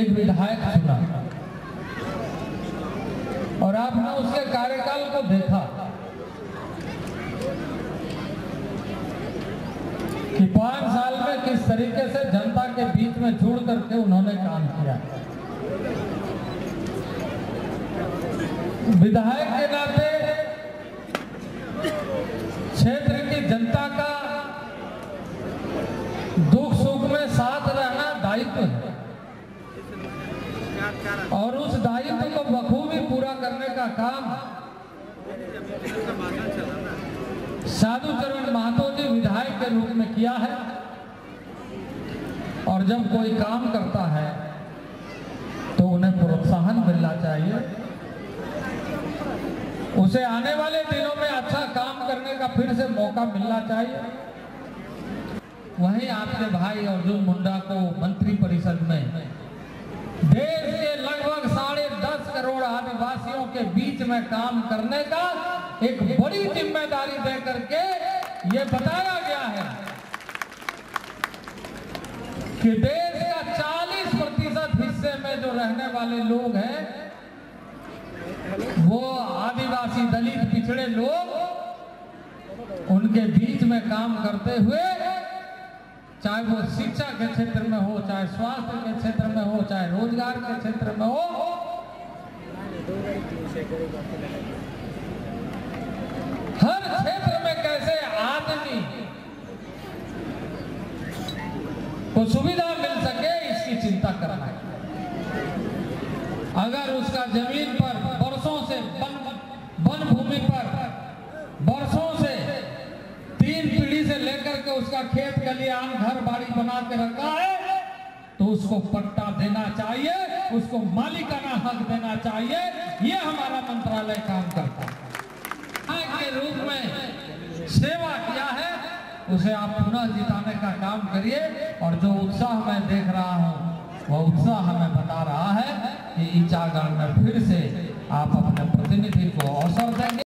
एक विधायक चुना। और आपने उसके कार्यकाल को देखा कि पाँच साल में किस तरीके से जनता के बीच में जुड़ करके उन्होंने काम किया। विधायक के नाते क्षेत्र की जनता का दुख सुख में साथ रहना दायित्व है और उस दायित्व को बखूबी पूरा करने का काम साधु चरण महतो जी विधायक के रूप में किया है। और जब कोई काम करता है तो उन्हें प्रोत्साहन मिलना चाहिए। उसे आने वाले दिनों में अच्छा काम करने का फिर से मौका मिलना चाहिए। वहीं आपके भाई अर्जुन मुंडा को मंत्री परिषद में देश के करोड़ के बीच में काम करने का एक बड़ी ज़िम्मेदारी दे करके ये बताया गया है कि देश का 40 प्रतिशत हिस्से में जो रहने वाले लोग हैं, वो आदिवासी दलित पिछड़े लोग, उनके बीच में काम करते हुए, चाहे वो शिक्षा के क्षेत्र में हो, चाहे स्वास्थ्य के क्षेत्र में हो, चाहे रोज़गार के क्षेत्र में हो हर क्षेत्र में कैसे आदमी को सुविधा मिल सके, इसकी चिंता करना है। अगर उसका ज़मीन पर बरसों से वन वन भूमि पर बरसों से तीन पीढ़ी से लेकर के उसका खेत खलिहान घर बाड़ी बना के रखा है तो उसको पट्टा देना चाहिए। उसको मालिकाना हक देना चाहिए। ये हमारा मंत्रालय काम करता है। के रूप में सेवा किया है, उसे आप पुनः जिताने का काम करिए। और जो उत्साह मैं देख रहा हूँ, वह उत्साह हमें बता रहा है कि ईचागढ़ में फिर से आप अपने प्रतिनिधि को अवसर देंगे।